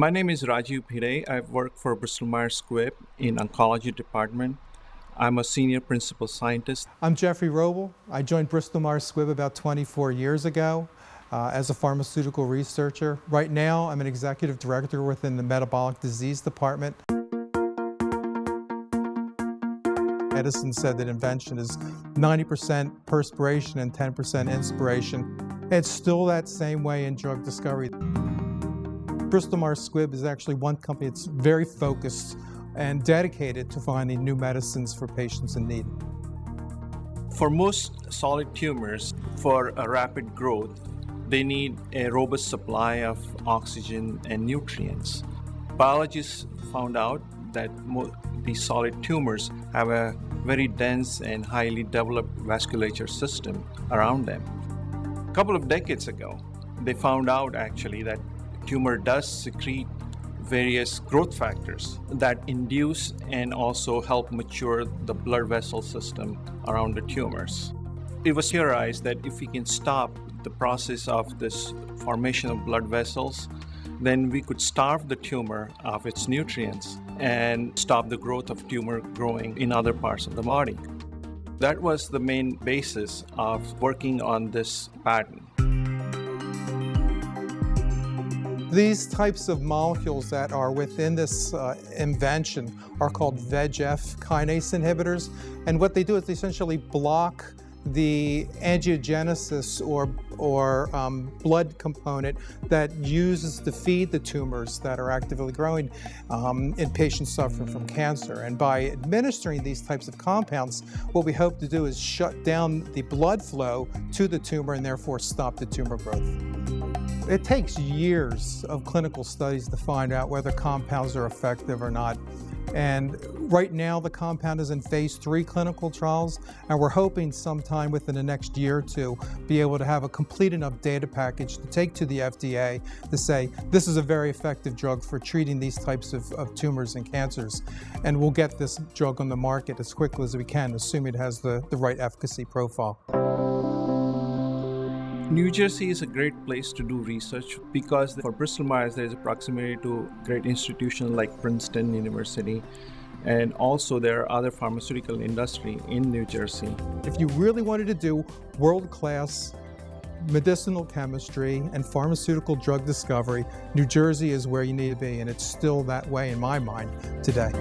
My name is Rajiv Pire. I work for Bristol Myers Squibb in oncology department. I'm a senior principal scientist. I'm Jeffrey Robl. I joined Bristol Myers Squibb about 24 years ago uh, as a pharmaceutical researcher. Right now, I'm an executive director within the metabolic disease department. Edison said that invention is 90% perspiration and 10% inspiration. It's still that same way in drug discovery. Bristol Myers Squibb is actually one company that's very focused and dedicated to finding new medicines for patients in need. For most solid tumors, for a rapid growth, they need a robust supply of oxygen and nutrients. Biologists found out that these solid tumors have a very dense and highly developed vasculature system around them. A couple of decades ago, they found out actually that tumor does secrete various growth factors that induce and also help mature the blood vessel system around the tumors. It was theorized that if we can stop the process of this formation of blood vessels, then we could starve the tumor of its nutrients and stop the growth of tumor growing in other parts of the body. That was the main basis of working on this patent. These types of molecules that are within this uh, invention are called VEGF kinase inhibitors. And what they do is they essentially block the angiogenesis or, or um, blood component that uses to feed the tumors that are actively growing um, in patients suffering from cancer. And by administering these types of compounds, what we hope to do is shut down the blood flow to the tumor and therefore stop the tumor growth. It takes years of clinical studies to find out whether compounds are effective or not. And right now, the compound is in phase three clinical trials, and we're hoping sometime within the next year or two be able to have a complete enough data package to take to the FDA to say this is a very effective drug for treating these types of, of tumors and cancers. And we'll get this drug on the market as quickly as we can, assuming it has the, the right efficacy profile. New Jersey is a great place to do research because for Bristol Myers there is a proximity to great institutions like Princeton University and also there are other pharmaceutical industry in New Jersey. If you really wanted to do world-class medicinal chemistry and pharmaceutical drug discovery, New Jersey is where you need to be and it's still that way in my mind today.